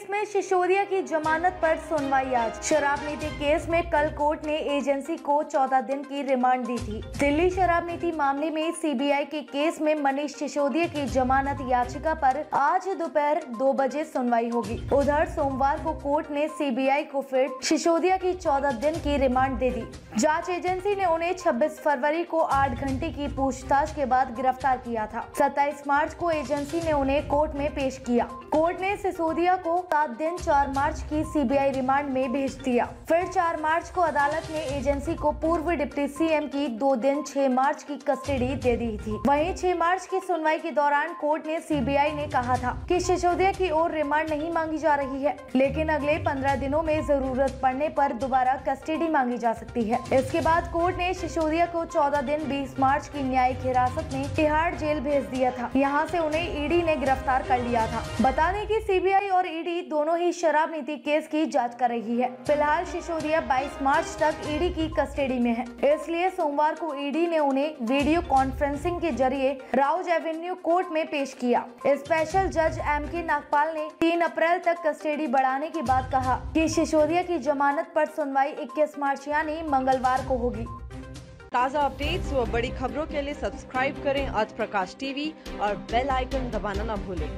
Case में सिसोदिया की जमानत पर सुनवाई आज। शराब नीति केस में कल कोर्ट ने एजेंसी को 14 दिन की रिमांड दी थी। दिल्ली शराब नीति मामले में सीबीआई के केस में मनीष सिसोदिया की जमानत याचिका पर आज दोपहर दो बजे सुनवाई होगी। उधर सोमवार को कोर्ट ने सीबीआई को फिर सिसोदिया की 14 दिन की रिमांड दे दी। जाँच एजेंसी ने उन्हें 26 फरवरी को 8 घंटे की पूछताछ के बाद गिरफ़्तार किया था। 27 मार्च को एजेंसी ने उन्हें कोर्ट में पेश किया। कोर्ट ने सिसोदिया को सात दिन 4 मार्च की सीबीआई रिमांड में भेज दिया। फिर 4 मार्च को अदालत ने एजेंसी को पूर्व डिप्टी सीएम की दो दिन 6 मार्च की कस्टडी दे दी थी। वहीं 6 मार्च की सुनवाई के दौरान कोर्ट ने सीबीआई ने कहा था कि सिसोदिया की ओर रिमांड नहीं मांगी जा रही है, लेकिन अगले पंद्रह दिनों में ज़रूरत पड़ने पर दोबारा कस्टडी मांगी जा सकती है। इसके बाद कोर्ट ने सिसोदिया को 14 दिन 20 मार्च की न्यायिक हिरासत में तिहाड़ जेल भेज दिया था। यहाँ से उन्हें ईडी ने गिरफ़्तार कर लिया था। बता दें कि सीबीआई और ईडी दोनों ही शराब नीति केस की जाँच कर रही है। फ़िलहाल सिसोदिया 22 मार्च तक ईडी की कस्टडी में है। इसलिए सोमवार को ईडी ने उन्हें वीडियो कॉन्फ्रेंसिंग के ज़रिए राउज एवेन्यू कोर्ट में पेश किया। स्पेशल जज एम के नागपाल ने 3 अप्रैल तक कस्टडी बढ़ाने के बाद कहा कि सिसोदिया की जमानत पर सुनवाई 21 मार्च यानी मंगलवार को होगी। ताज़ा अपडेट्स व बड़ी खबरों के लिए सब्सक्राइब करें आज प्रकाश टीवी और बेल आइकन दबाना न भूलें।